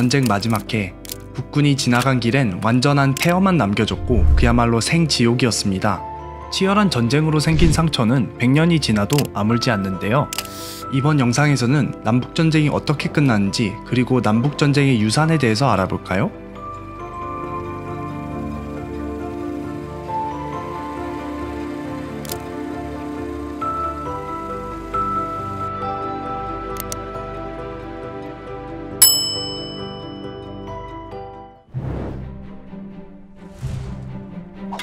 전쟁 마지막 해 북군이 지나간 길엔 완전한 폐허만 남겨졌고 그야말로 생지옥이었습니다. 치열한 전쟁으로 생긴 상처는 100년이 지나도 아물지 않는데요. 이번 영상에서는 남북전쟁이 어떻게 끝났는지 그리고 남북전쟁의 유산에 대해서 알아볼까요?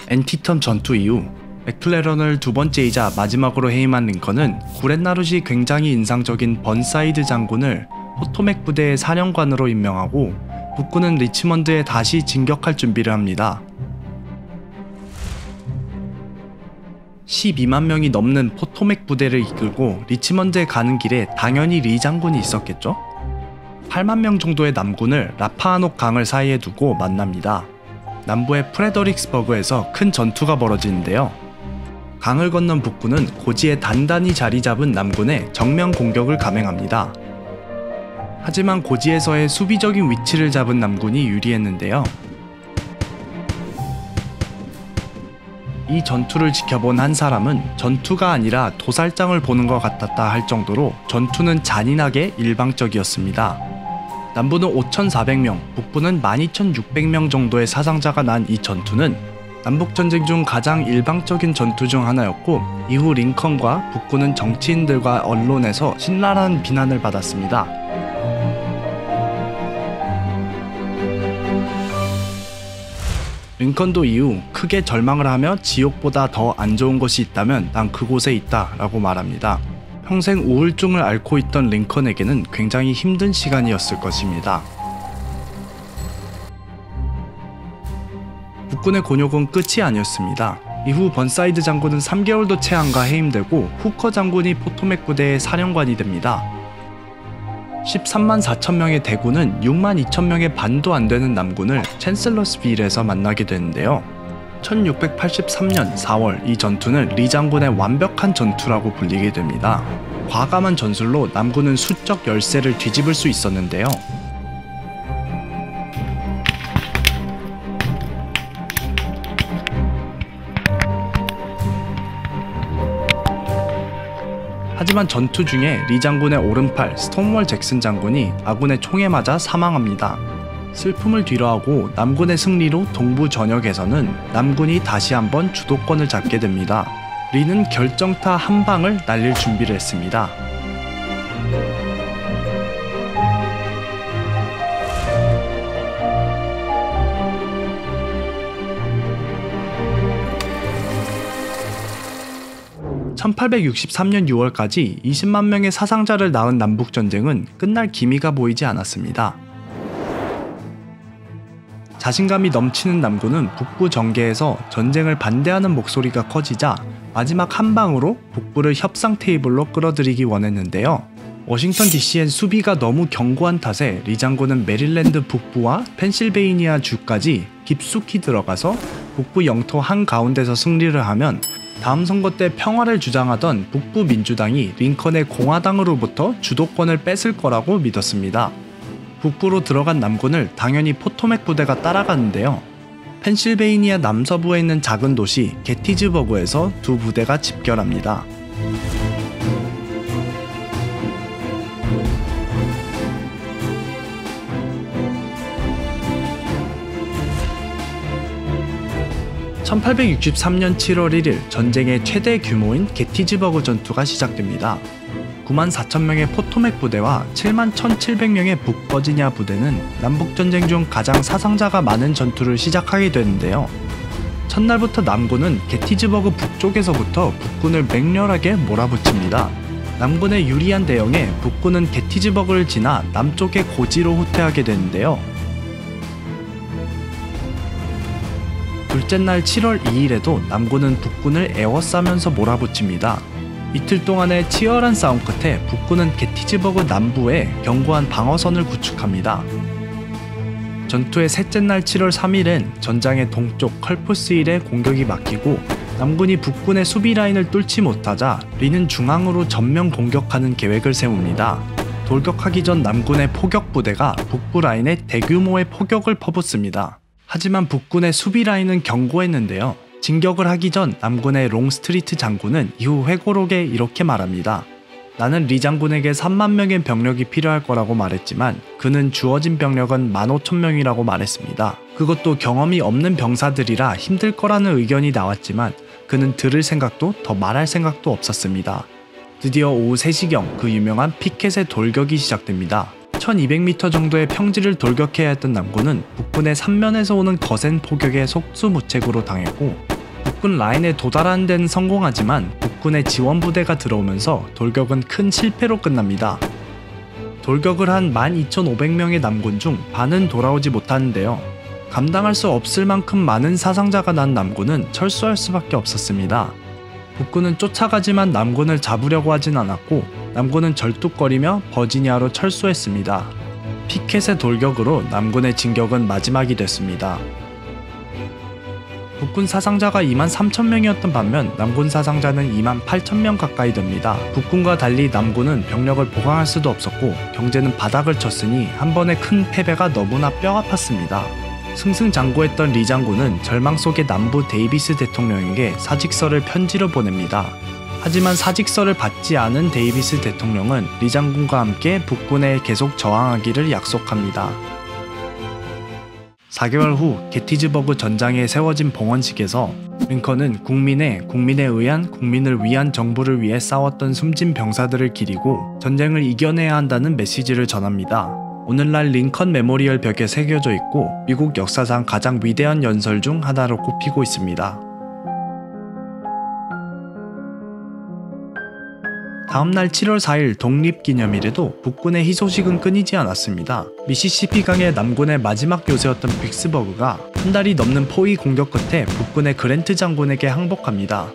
앤티텀 전투 이후 맥클렐런을 두 번째이자 마지막으로 해임한 링컨은 구렛나룻이 굉장히 인상적인 번사이드 장군을 포토맥 부대의 사령관으로 임명하고 북군은 리치먼드에 다시 진격할 준비를 합니다. 12만 명이 넘는 포토맥 부대를 이끌고 리치먼드에 가는 길에 당연히 리 장군이 있었겠죠? 8만 명 정도의 남군을 라파하녹 강을 사이에 두고 만납니다. 남부의 프레더릭스버그에서 큰 전투가 벌어지는데요. 강을 건넌 북군은 고지에 단단히 자리 잡은 남군에 정면 공격을 감행합니다. 하지만 고지에서의 수비적인 위치를 잡은 남군이 유리했는데요. 이 전투를 지켜본 한 사람은 전투가 아니라 도살장을 보는 것 같았다 할 정도로 전투는 잔인하게 일방적이었습니다. 남부는 5,400명, 북부는 12,600명 정도의 사상자가 난 이 전투는 남북전쟁 중 가장 일방적인 전투 중 하나였고 이후 링컨과 북군은 정치인들과 언론에서 신랄한 비난을 받았습니다. 링컨도 이후 크게 절망을 하며 지옥보다 더 안 좋은 것이 있다면 난 그곳에 있다 라고 말합니다. 평생 우울증을 앓고 있던 링컨에게는 굉장히 힘든 시간이었을 것입니다. 북군의 곤욕은 끝이 아니었습니다. 이후 번사이드 장군은 3개월도 채 안가 해임되고 후커 장군이 포토맥 부대의 사령관이 됩니다. 13만 4천 명의 대군은 6만 2천 명의 반도 안 되는 남군을 챈슬러스빌에서 만나게 되는데요. 1683년 4월 이 전투는 리 장군의 완벽한 전투라고 불리게 됩니다. 과감한 전술로 남군은 수적 열세를 뒤집을 수 있었는데요. 하지만 전투 중에 리 장군의 오른팔 스톤월 잭슨 장군이 아군의 총에 맞아 사망합니다. 슬픔을 뒤로하고 남군의 승리로 동부 전역에서는 남군이 다시 한번 주도권을 잡게 됩니다. 리는 결정타 한 방을 날릴 준비를 했습니다. (1863년 6월까지) (20만 명의 사상자를 낳은 남북전쟁은) 끝날 기미가 보이지 않았습니다. 자신감이 넘치는 남군은 북부 전개에서 전쟁을 반대하는 목소리가 커지자 마지막 한 방으로 북부를 협상 테이블로 끌어들이기 원했는데요. 워싱턴 DC엔 수비가 너무 견고한 탓에 리 장군은 메릴랜드 북부와 펜실베이니아 주까지 깊숙이 들어가서 북부 영토 한가운데서 승리를 하면 다음 선거 때 평화를 주장하던 북부 민주당이 링컨의 공화당으로부터 주도권을 뺏을 거라고 믿었습니다. 북부로 들어간 남군을 당연히 포토맥 부대가 따라가는데요. 펜실베이니아 남서부에 있는 작은 도시 게티즈버그에서 두 부대가 집결합니다. (1863년 7월 1일) 전쟁의 최대 규모인 게티즈버그 전투가 시작됩니다. 9만 4천 명의 포토맥 부대와 7만 1,700명의 북버지니아 부대는 남북전쟁 중 가장 사상자가 많은 전투를 시작하게 되는데요. 첫날부터 남군은 게티즈버그 북쪽에서부터 북군을 맹렬하게 몰아붙입니다. 남군의 유리한 대형에 북군은 게티즈버그를 지나 남쪽의 고지로 후퇴하게 되는데요. 둘째 날 7월 2일에도 남군은 북군을 에워싸면서 몰아붙입니다. 이틀 동안의 치열한 싸움 끝에 북군은 게티즈버그 남부에 견고한 방어선을 구축합니다. 전투의 셋째 날 7월 3일엔 전장의 동쪽 컬프스힐에 공격이 막히고 남군이 북군의 수비 라인을 뚫지 못하자 리는 중앙으로 전면 공격하는 계획을 세웁니다. 돌격하기 전 남군의 포격 부대가 북부 라인에 대규모의 포격을 퍼붓습니다. 하지만 북군의 수비 라인은 견고했는데요. 진격을 하기 전 남군의 롱스트리트 장군은 이후 회고록에 이렇게 말합니다. 나는 리 장군에게 3만 명의 병력이 필요할 거라고 말했지만 그는 주어진 병력은 15,000명이라고 말했습니다. 그것도 경험이 없는 병사들이라 힘들 거라는 의견이 나왔지만 그는 들을 생각도 더 말할 생각도 없었습니다. 드디어 오후 3시경 그 유명한 피켓의 돌격이 시작됩니다. 1200m 정도의 평지를 돌격해야 했던 남군은 북군의 삼면에서 오는 거센 포격에 속수무책으로 당했고 북군 라인에 도달하는 데는 성공하지만 북군의 지원 부대가 들어오면서 돌격은 큰 실패로 끝납니다. 돌격을 한 12,500명의 남군 중 반은 돌아오지 못하는데요. 감당할 수 없을 만큼 많은 사상자가 난 남군은 철수할 수밖에 없었습니다. 북군은 쫓아가지만 남군을 잡으려고 하진 않았고 남군은 절뚝거리며 버지니아로 철수했습니다. 피켓의 돌격으로 남군의 진격은 마지막이 됐습니다. 북군 사상자가 2만 3천 명이었던 반면 남군 사상자는 2만 8천 명 가까이 됩니다. 북군과 달리 남군은 병력을 보강할 수도 없었고 경제는 바닥을 쳤으니 한 번의 큰 패배가 너무나 뼈 아팠습니다. 승승장구했던 리 장군은 절망 속의 남부 데이비스 대통령에게 사직서를 편지로 보냅니다. 하지만 사직서를 받지 않은 데이비스 대통령은 리 장군과 함께 북군에 계속 저항하기를 약속합니다. 4개월 후 게티즈버그 전장에 세워진 봉헌식에서 링컨은 국민의 국민에 의한 국민을 위한 정부를 위해 싸웠던 숨진 병사들을 기리고 전쟁을 이겨내야 한다는 메시지를 전합니다. 오늘날 링컨 메모리얼 벽에 새겨져 있고 미국 역사상 가장 위대한 연설 중 하나로 꼽히고 있습니다. 다음날 7월 4일 독립기념일에도 북군의 희소식은 끊이지 않았습니다. 미시시피 강의 남군의 마지막 요새였던 빅스버그가 한 달이 넘는 포위 공격 끝에 북군의 그랜트 장군에게 항복합니다.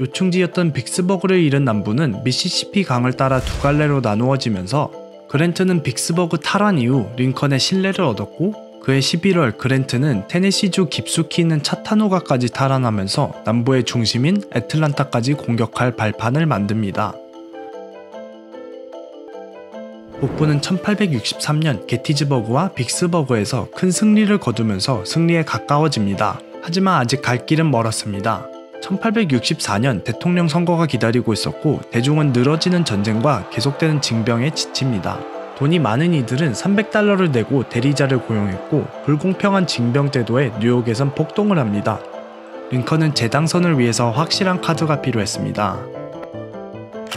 요충지였던 빅스버그를 잃은 남부는 미시시피 강을 따라 두 갈래로 나누어지면서 그랜트는 빅스버그 탈환 이후 링컨의 신뢰를 얻었고 그해 11월 그랜트는 테네시주 깊숙이 있는 차타누가까지 탈환하면서 남부의 중심인 애틀란타까지 공격할 발판을 만듭니다. 북부는 1863년 게티즈버그와 빅스버그에서 큰 승리를 거두면서 승리에 가까워집니다. 하지만 아직 갈 길은 멀었습니다. 1864년 대통령 선거가 기다리고 있었고 대중은 늘어지는 전쟁과 계속되는 징병에 지칩니다. 돈이 많은 이들은 300달러를 내고 대리자를 고용했고 불공평한 징병 제도에 뉴욕에선 폭동을 합니다. 링컨은 재당선을 위해서 확실한 카드가 필요했습니다.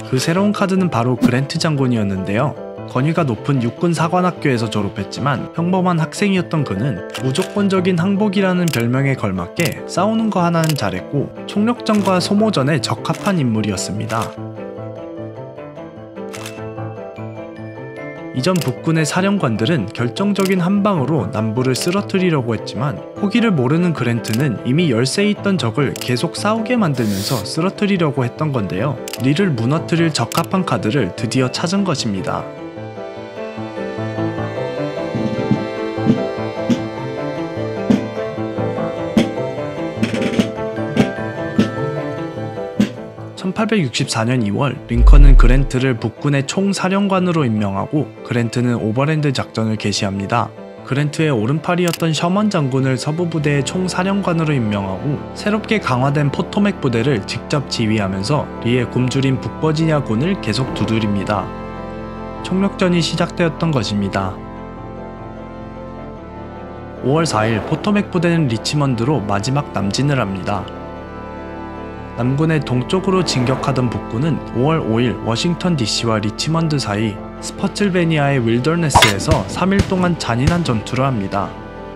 그 새로운 카드는 바로 그랜트 장군이었는데요. 권위가 높은 육군 사관학교에서 졸업했지만 평범한 학생이었던 그는 무조건적인 항복이라는 별명에 걸맞게 싸우는 거 하나는 잘했고 총력전과 소모전에 적합한 인물이었습니다. 이전 북군의 사령관들은 결정적인 한 방으로 남부를 쓰러뜨리려고 했지만 포기를 모르는 그랜트는 이미 열세에 있던 적을 계속 싸우게 만들면서 쓰러뜨리려고 했던 건데요. 리를 무너뜨릴 적합한 카드를 드디어 찾은 것입니다. 1864년 2월 링컨은 그랜트를 북군의 총사령관으로 임명하고 그랜트는 오버랜드 작전을 개시합니다. 그랜트의 오른팔이었던 셔먼 장군을 서부 부대의 총사령관으로 임명하고 새롭게 강화된 포토맥 부대를 직접 지휘하면서 리의 굶주린 북버지니아군을 계속 두드립니다. 총력전이 시작되었던 것입니다. 5월 4일 포토맥 부대는 리치먼드로 마지막 남진을 합니다. 남군의 동쪽으로 진격하던 북군은 5월 5일 워싱턴 DC와 리치먼드 사이 스포트실베니아의 윌더니스에서 3일 동안 잔인한 전투를 합니다.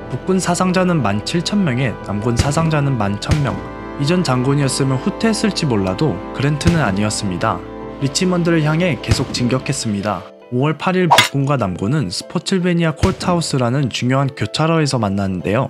북군 사상자는 17,000명에 남군 사상자는 11,000명. 이전 장군이었으면 후퇴했을지 몰라도 그랜트는 아니었습니다. 리치먼드를 향해 계속 진격했습니다. 5월 8일 북군과 남군은 스포트실베니아 코트하우스라는 중요한 교차로에서 만났는데요.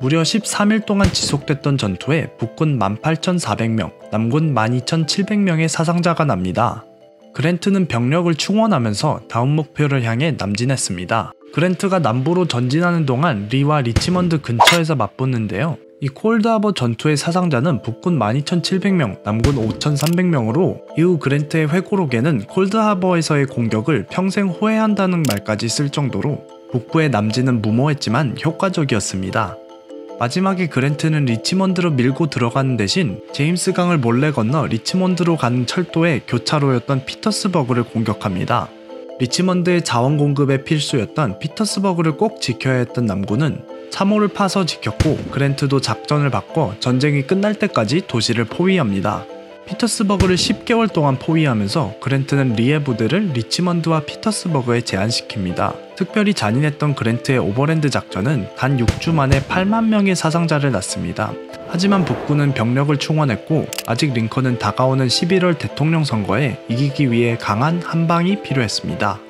무려 13일 동안 지속됐던 전투에 북군 18,400명, 남군 12,700명의 사상자가 납니다. 그랜트는 병력을 충원하면서 다음 목표를 향해 남진했습니다. 그랜트가 남부로 전진하는 동안 리와 리치먼드 근처에서 맞붙는데요. 이 콜드하버 전투의 사상자는 북군 12,700명, 남군 5,300명으로 이후 그랜트의 회고록에는 콜드하버에서의 공격을 평생 후회한다는 말까지 쓸 정도로 북부의 남진은 무모했지만 효과적이었습니다. 마지막에 그랜트는 리치먼드로 밀고 들어가는 대신 제임스 강을 몰래 건너 리치먼드로 가는 철도의 교차로였던 피터스버그를 공격합니다. 리치먼드의 자원 공급에 필수였던 피터스버그를 꼭 지켜야 했던 남군은 참호를 파서 지켰고 그랜트도 작전을 바꿔 전쟁이 끝날 때까지 도시를 포위합니다. 피터스버그를 10개월 동안 포위하면서 그랜트는 리의 부대를 리치먼드와 피터스버그에 제한시킵니다. 특별히 잔인했던 그랜트의 오버랜드 작전은 단 6주 만에 8만 명의 사상자를 낳습니다. 하지만 북군은 병력을 충원했고 아직 링컨은 다가오는 11월 대통령 선거에 이기기 위해 강한 한방이 필요했습니다.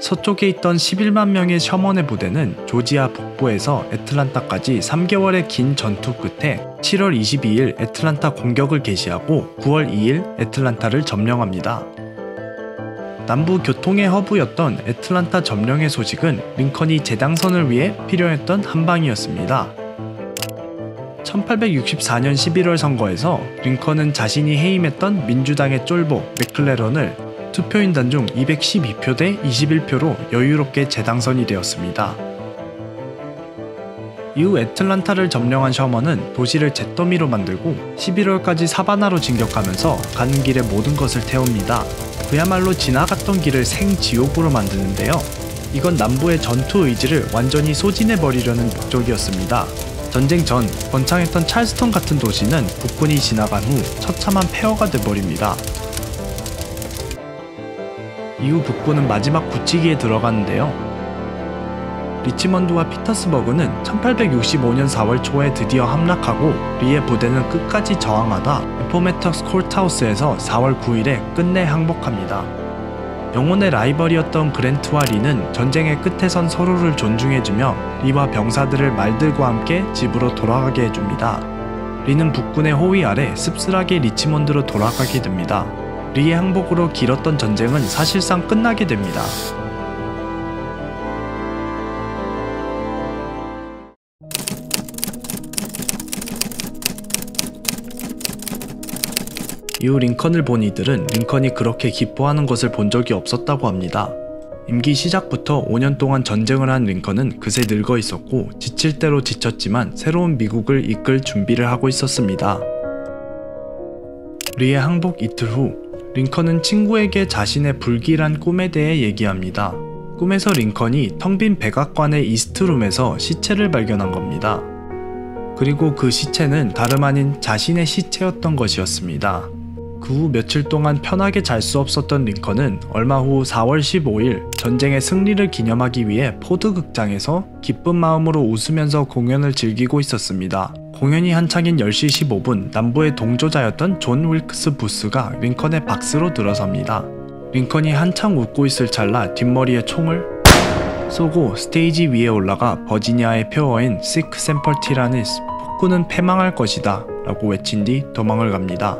서쪽에 있던 11만 명의 셔먼의 부대는 조지아 북부에서 애틀란타까지 3개월의 긴 전투 끝에 7월 22일 애틀란타 공격을 개시하고 9월 2일 애틀란타를 점령합니다. 남부 교통의 허브였던 애틀란타 점령의 소식은 링컨이 재당선을 위해 필요했던 한방이었습니다. 1864년 11월 선거에서 링컨은 자신이 해임했던 민주당의 쫄보 맥클레런을 투표인단 중 212표 대 21표로 여유롭게 재당선이 되었습니다. 이후 애틀란타를 점령한 셔먼은 도시를 잿더미로 만들고 11월까지 사바나로 진격하면서 가는 길에 모든 것을 태웁니다. 그야말로 지나갔던 길을 생지옥으로 만드는데요. 이건 남부의 전투 의지를 완전히 소진해버리려는 목적이었습니다. 전쟁 전 번창했던 찰스턴 같은 도시는 북군이 지나간 후 처참한 폐허가 돼버립니다. 이후 북부는 마지막 붙이기에 들어갔는데요. 리치먼드와 피터스버그는 1865년 4월 초에 드디어 함락하고 리의 부대는 끝까지 저항하다 에포메터스 콜트하우스에서 4월 9일에 끝내 항복합니다. 영혼의 라이벌이었던 그랜트와 리는 전쟁의 끝에선 서로를 존중해주며 리와 병사들을 말들과 함께 집으로 돌아가게 해줍니다. 리는 북군의 호위 아래 씁쓸하게 리치먼드로 돌아가게 됩니다. 리의 항복으로 길었던 전쟁은 사실상 끝나게 됩니다. 이후 링컨을 본 이들은 링컨이 그렇게 기뻐하는 것을 본 적이 없었다고 합니다. 임기 시작부터 5년 동안 전쟁을 한 링컨은 그새 늙어 있었고 지칠 대로 지쳤지만 새로운 미국을 이끌 준비를 하고 있었습니다. 리의 항복 이틀 후 링컨은 친구에게 자신의 불길한 꿈에 대해 얘기합니다. 꿈에서 링컨이 텅 빈 백악관의 이스트룸에서 시체를 발견한 겁니다. 그리고 그 시체는 다름 아닌 자신의 시체였던 것이었습니다. 그 후 며칠 동안 편하게 잘 수 없었던 링컨은 얼마 후 4월 15일 전쟁의 승리를 기념하기 위해 포드 극장에서 기쁜 마음으로 웃으면서 공연을 즐기고 있었습니다. 공연이 한창인 10시 15분 남부의 동조자였던 존 윌크스 부스가 링컨의 박스로 들어섭니다. 링컨이 한창 웃고 있을 찰나 뒷머리에 총을 쏘고 스테이지 위에 올라가 버지니아의 표어인 Sic semper tyrannis 폭군은 패망할 것이다 라고 외친 뒤 도망을 갑니다.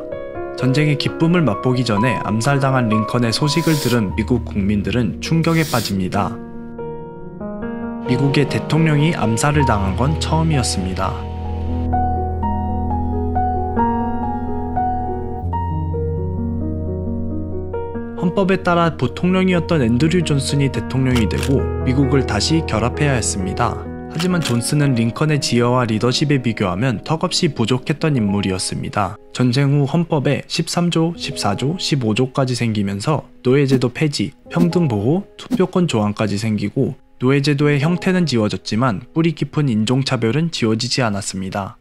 전쟁의 기쁨을 맛보기 전에 암살당한 링컨의 소식을 들은 미국 국민들은 충격에 빠집니다. 미국의 대통령이 암살을 당한 건 처음이었습니다. 헌법에 따라 부통령이었던 앤드류 존슨이 대통령이 되고 미국을 다시 결합해야 했습니다. 하지만 존슨은 링컨의 지혜와 리더십에 비교하면 턱없이 부족했던 인물이었습니다. 전쟁 후 헌법에 13조, 14조, 15조까지 생기면서 노예제도 폐지, 평등보호, 투표권 조항까지 생기고 노예제도의 형태는 지워졌지만 뿌리 깊은 인종차별은 지워지지 않았습니다.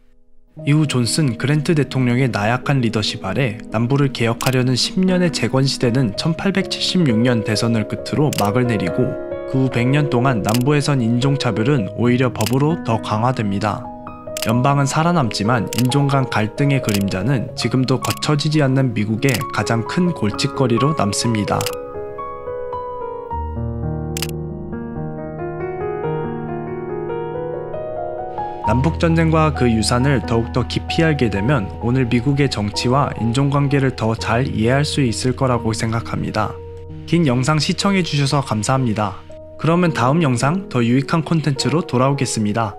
이후 존슨 그랜트 대통령의 나약한 리더십 아래 남부를 개혁하려는 10년의 재건 시대는 1876년 대선을 끝으로 막을 내리고 그 후 100년 동안 남부에선 인종차별은 오히려 법으로 더 강화됩니다. 연방은 살아남지만 인종 간 갈등의 그림자는 지금도 거쳐지지 않는 미국의 가장 큰 골칫거리로 남습니다. 남북전쟁과 그 유산을 더욱더 깊이 알게 되면 오늘 미국의 정치와 인종관계를 더 잘 이해할 수 있을 거라고 생각합니다. 긴 영상 시청해주셔서 감사합니다. 그러면 다음 영상 더 유익한 콘텐츠로 돌아오겠습니다.